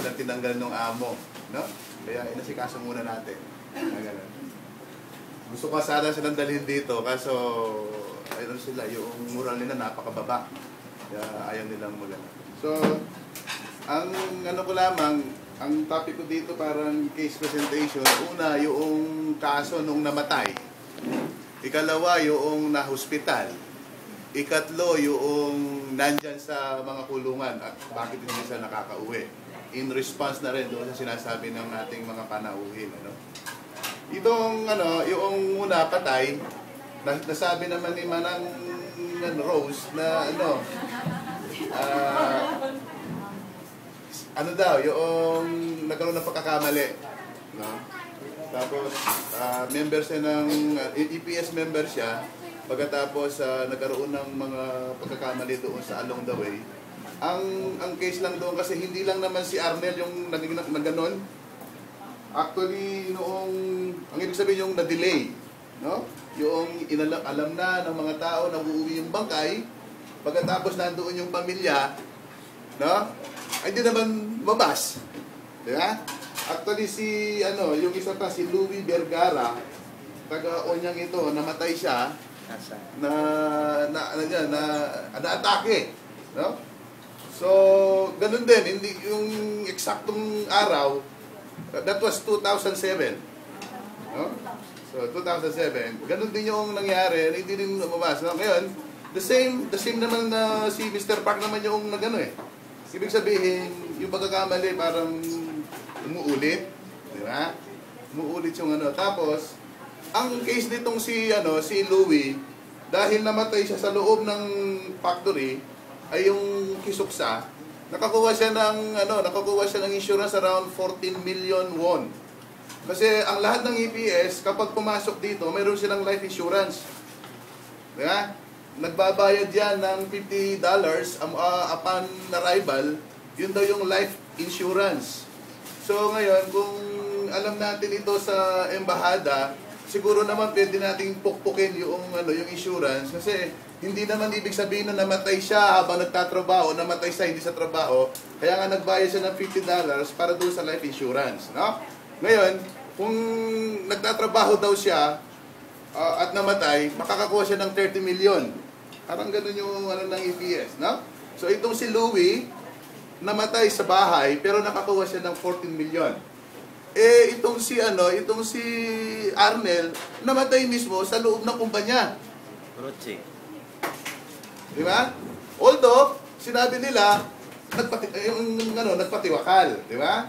silang tinanggal ng amo. No? Kaya inasikaso muna natin. Na ganun. Gusto ko sana silang dalhin dito, kaso ayun sila, yung moral nila napakababa. Kaya ayaw nilang mula. So, ang ano ko lamang, ang topic ko dito parang case presentation. Una, yung kaso nung namatay. Ikalawa, yung na-hospital. Ikatlo, yung nandyan sa mga kulungan at bakit hindi siya nakakauwi. In response na rin doon sa sinasabi ng ating mga panauhin. Ano? Itong ano, yung muna patay, nas- nasabi naman ni Manang Rose na ano, ah, ano daw, yung nagkaroon ng pagkakamali. No? Tapos, ah, member siya ng, ah, EPS member siya, pagkatapos ah, nagkaroon ng mga pagkakamali doon sa along the way. Ang ang case lang doon kasi hindi lang naman si Arnel yung naging na, na ganon. Actually, noong, ang ibig sabihin yung na-delay, no? Yung inalam, alam na ng mga tao na uuwi yung bangkay, pagkatapos nandoon yung pamilya, no? Ay di naman mabas. Di ba? Actually si ano, yung isa pa si Louis Vergara, taga Onyang ito, namatay siya Nasa. na na ano yan, na na-atake, no? So, ganun din, hindi yung eksaktong araw, that was 2007. No? So, 2007. Ganun din yung nangyari, hindi din lumabas. No? Ngayon, the same, the same naman na si Mr. Park naman yung nagano eh. Ibig sabihin, yung pagkakamali parang umuulit. Di ba? Umuulit yung ano. Tapos, ang case nitong si, ano, si Louie, dahil namatay siya sa loob ng factory, ay yung kisuksa, nakakuha siya ng, ano, nakakuha siya ng insurance around 14 million won. Kasi ang lahat ng EPS, kapag pumasok dito, mayroon silang life insurance. Di ba? Nagbabayad yan ng $50 um, uh, upon arrival, yun daw yung life insurance. So ngayon, kung alam natin ito sa embahada, siguro naman pwede nating pukpukin yung ano yung insurance kasi hindi naman ibig sabihin na namatay siya habang nagtatrabaho, namatay siya hindi sa trabaho, kaya nga nagbayad siya ng $50 para doon sa life insurance, no? Ngayon, kung nagtatrabaho daw siya ah, at namatay, makakakuha siya ng 30 million. Parang ganun yung ano ng EPS, no? So itong si Louie, namatay sa bahay pero nakakuha siya ng 14 million. Eh itong si ano, itong si Arnel namatay mismo sa loob ng kumpanya. Ruchi. Di ba? Although sinabi nila nagpati eh, yung ano, nagpatiwakal, di ba?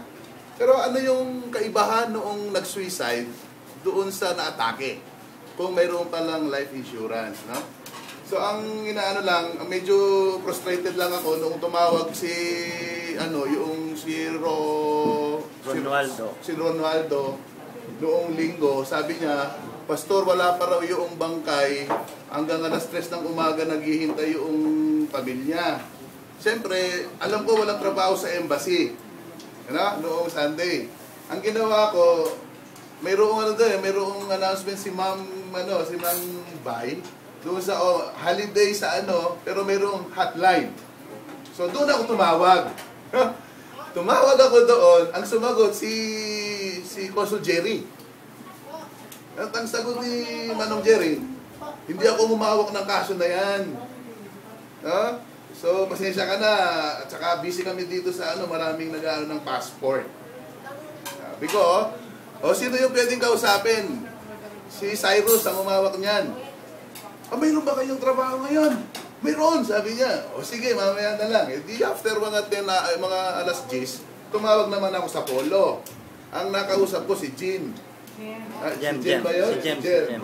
Pero ano yung kaibahan noong nag-suicide doon sa naatake? Kung mayroon palang life insurance, no? So ang inaano lang, ang medyo frustrated lang ako nung tumawag si ano, yung si Ro Ronaldo. Si, si Ronaldo noong linggo, sabi niya, Pastor, wala pa raw yung bangkay hanggang alas 3 ng umaga naghihintay yung pamilya. Siyempre, alam ko walang trabaho sa embassy. Ano? Noong Sunday. Ang ginawa ko, mayroong ano doon, mayroong announcement si Ma'am ano, si Ma'am Bay doon sa oh, holiday sa ano, pero mayroong hotline. So doon ako tumawag. tumawag ako doon, ang sumagot si si Consul Jerry. At ang sagot ni Manong Jerry, hindi ako humawak ng kaso na yan. No? So, pasensya ka na. At saka busy kami dito sa ano, maraming nag ng passport. Sabi ko, o sino yung pwedeng kausapin? Si Cyrus ang umawak niyan. Ah, mayroon ba kayong trabaho ngayon? Mayroon, sabi niya. O sige, mamaya na lang. Eh, di after mga, 10, na, eh, mga alas 10, tumawag naman ako sa polo. Ang nakausap ko si Jean. Ah, Jem, si Jem. ba yun? Si Jem, si. Jem.